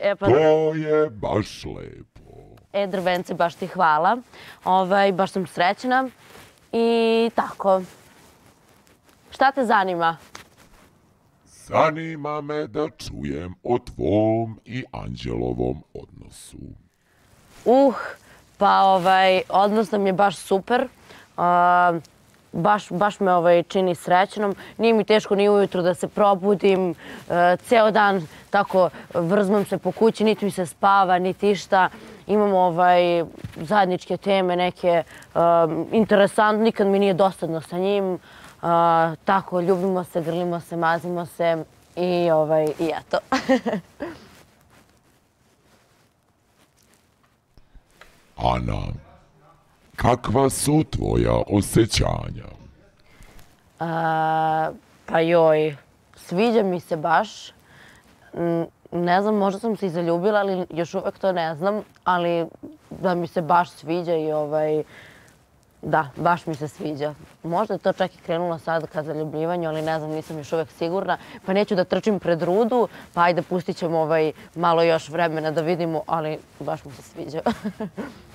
E, pa, To je baš lepo. e, drvence, baš ti hvala. Ovaj, baš sam srećna. I tako. Šta te zanima? Zanima me da čujem o tvom i Anđelovom odnosu. Uh, pa ovaj, odnos nam je baš super. A, baš, baš me ovaj, čini srećnom. Nije mi teško ni ujutro da se probudim. E, ceo dan tako vrzmam se po kući, niti mi se spava, niti išta. Imamo ovaj, zajedničke teme, neke e, interesantne, nikad mi nije dosadno sa njim. E, tako, ljubimo se, grlimo se, mazimo se i, ovaj, i eto. Ana, kakva su tvoja osjećanja? A, pa joj, sviđa mi se baš. Ne znam, možda sam se i zaljubila, ali još uvek to ne znam. Ali da mi se baš sviđa i ovaj... Da, baš mi se sviđa. Možda je to čak i krenulo sad ka zaljubljivanju, ali ne znam, nisam još uvek sigurna. Pa neću da trčim pred rudu, pa ajde pustit ćemo ovaj malo još vremena da vidimo, ali baš mi se sviđa.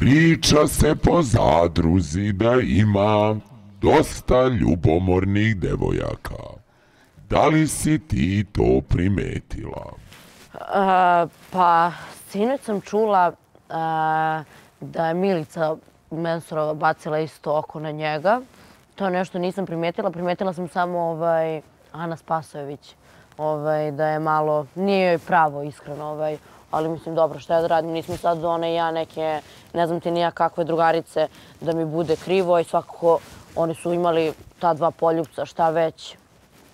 Priča se po zadruzi da ima dosta ljubomornih devojaka. Da li si ti to primetila? A, pa, sinoć sam čula a, da je Milica Mensurova bacila isto oko na njega. To nešto nisam primetila. Primetila sam samo ovaj, Ana Spasojević. Ovaj, da je malo, nije joj pravo iskreno, ovaj, ali mislim dobro šta ja da radim, nismo sad one i ja neke, ne znam ti nija kakve drugarice da mi bude krivo i svakako oni su imali ta dva poljubca šta već,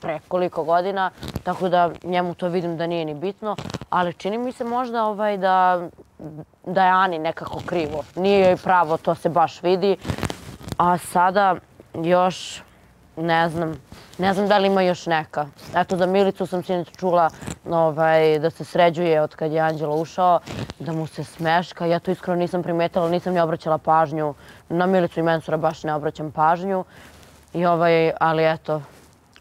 pre koliko godina, tako da njemu to vidim da nije ni bitno, ali čini mi se možda ovaj da, da je Ani nekako krivo. Nije joj pravo, to se baš vidi. A sada još, ne znam, ne znam da li ima još neka. Eto, za Milicu sam sinoć čula ovaj, da se sređuje od kad je Anđelo ušao, da mu se smeška. Ja to iskreno nisam primetila, nisam ni obraćala pažnju. Na Milicu i Mensura baš ne obraćam pažnju. I ovaj, ali eto,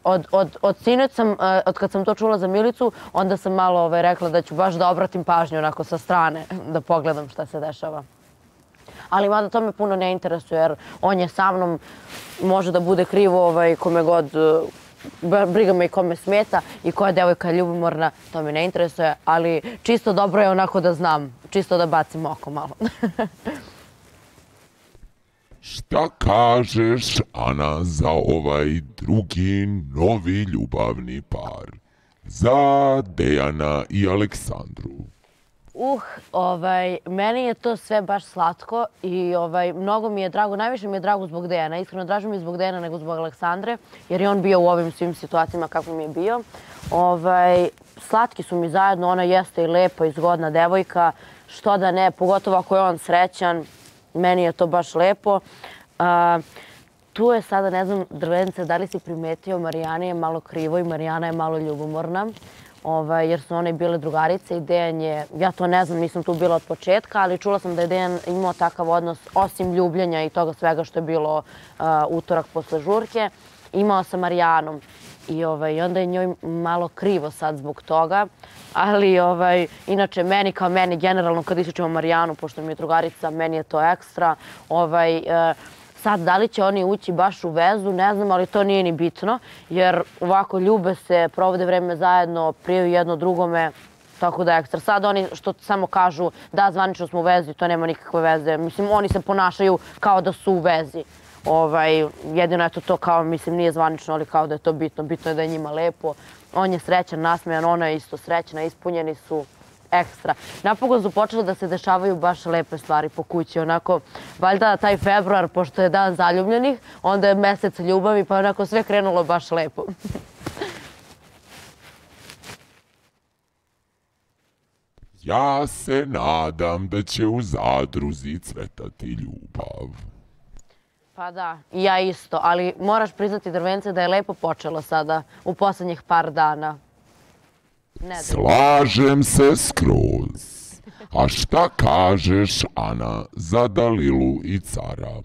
od, od, od sinoć sam, eh, od kad sam to čula za Milicu, onda sam malo ovaj, rekla da ću baš da obratim pažnju onako sa strane, da pogledam šta se dešava. Ali mada to me puno ne interesuje jer on je sa mnom, može da bude krivo ovaj, kome god, e, briga me i kome smeta i koja devojka je ljubomorna, to me ne interesuje, ali čisto dobro je onako da znam, čisto da bacim oko malo. Šta kažeš, Ana, za ovaj drugi novi ljubavni par? Za Dejana i Aleksandru. Uh, ovaj, meni je to sve baš slatko i ovaj, mnogo mi je drago, najviše mi je drago zbog Dejana. Iskreno draže mi je zbog Dejana nego zbog Aleksandre, jer je on bio u ovim svim situacijama kako mi je bio. Ovaj, slatki su mi zajedno, ona jeste i lepa i zgodna devojka, što da ne, pogotovo ako je on srećan, meni je to baš lepo. A, tu je sada, ne znam, drvence, da li si primetio, Marijana je malo krivo i Marijana je malo ljubomorna ovaj, jer su one bile drugarice i Dejan je, ja to ne znam, nisam tu bila od početka, ali čula sam da je Dejan imao takav odnos, osim ljubljenja i toga svega što je bilo uh, utorak posle žurke, imao sa Marijanom. I ovaj, onda je njoj malo krivo sad zbog toga, ali ovaj, inače meni kao meni generalno kad isučemo Marijanu, pošto mi je drugarica, meni je to ekstra. Ovaj, uh, Sad, da li će oni ući baš u vezu, ne znam, ali to nije ni bitno, jer ovako ljube se, provode vreme zajedno, prijaju jedno drugome, tako da ekstra. Sad oni što samo kažu da zvanično smo u vezi, to nema nikakve veze. Mislim, oni se ponašaju kao da su u vezi. Ovaj, jedino je to to kao, mislim, nije zvanično, ali kao da je to bitno. Bitno je da je njima lepo. On je srećan, nasmejan, ona je isto srećna, ispunjeni su ekstra. Napokon su počele da se dešavaju baš lepe stvari po kući. Onako, valjda taj februar, pošto je dan zaljubljenih, onda je mesec ljubavi, pa onako sve krenulo baš lepo. Ja se nadam da će u zadruzi cvetati ljubav. Pa da, i ja isto, ali moraš priznati drvence da je lepo počelo sada u posljednjih par dana. Ne. Slažem se skroz. A šta kažeš, Ana, za Dalilu i cara?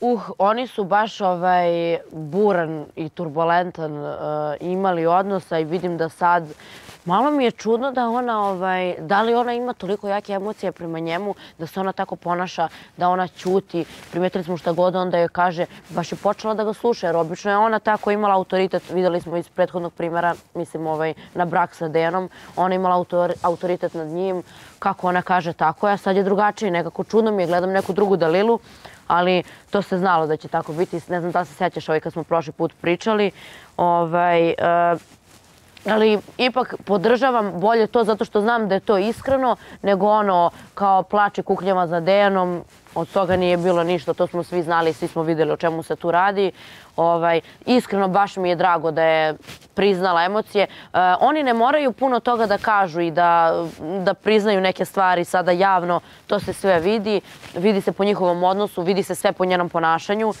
Uh, oni su baš ovaj buran i turbulentan uh, imali odnosa i vidim da sad Malo mi je čudno da ona, ovaj, da li ona ima toliko jake emocije prema njemu, da se ona tako ponaša, da ona ćuti. Primetili smo šta god onda joj kaže, baš je počela da ga sluša, jer obično je ona tako imala autoritet. Videli smo iz prethodnog primjera, mislim, ovaj, na brak sa Denom, Ona imala autor, autoritet nad njim, kako ona kaže tako, a sad je drugačije. Nekako čudno mi je, gledam neku drugu Dalilu, ali to se znalo da će tako biti. Ne znam da se sećaš ovaj kad smo prošli put pričali. Ovaj, uh, ali ipak podržavam bolje to zato što znam da je to iskreno, nego ono kao plače kukljama za Dejanom, od toga nije bilo ništa, to smo svi znali, svi smo videli o čemu se tu radi. Ovaj, iskreno, baš mi je drago da je priznala emocije. E, oni ne moraju puno toga da kažu i da, da priznaju neke stvari sada javno, to se sve vidi, vidi se po njihovom odnosu, vidi se sve po njenom ponašanju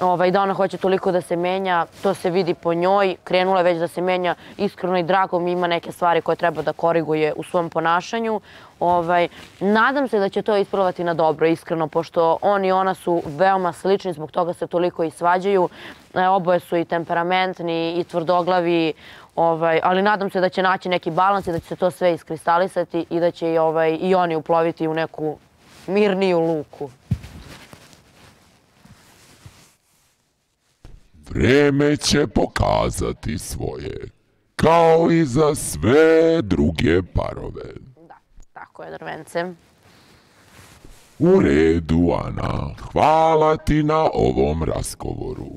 ovaj, da ona hoće toliko da se menja, to se vidi po njoj, krenula je već da se menja iskreno i drago mi ima neke stvari koje treba da koriguje u svom ponašanju. Ovaj, nadam se da će to ispravati na dobro, iskreno, pošto on i ona su veoma slični, zbog toga se toliko i svađaju. E, oboje su i temperamentni i tvrdoglavi, ovaj, ali nadam se da će naći neki balans i da će se to sve iskristalisati i da će i, ovaj, i oni uploviti u neku mirniju luku. Vreme će pokazati svoje, kao i za sve druge parove. Da, tako je, Drvence. U redu, Ana. Hvala ti na ovom razgovoru.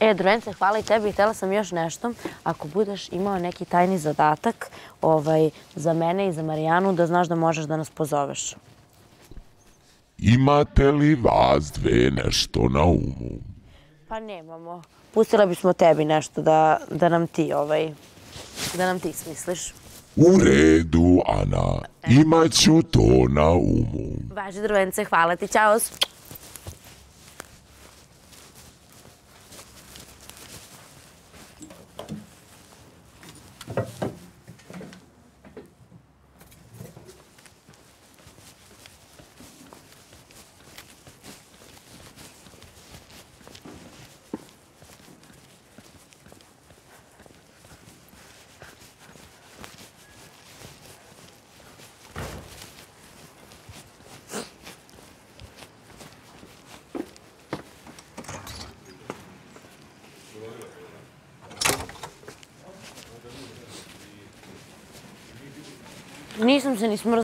E, Drvence, hvala i tebi. Htela sam još nešto. Ako budeš imao neki tajni zadatak ovaj, za mene i za Marijanu, da znaš da možeš da nas pozoveš. Imate li vas dve nešto na umu? Pa nemamo pustila bismo tebi nešto da, da nam ti ovaj, da nam ti smisliš. U redu, Ana. Imaću to na umu. Važi drvence, hvala ti. Ćao. Nisam se ni smrzla.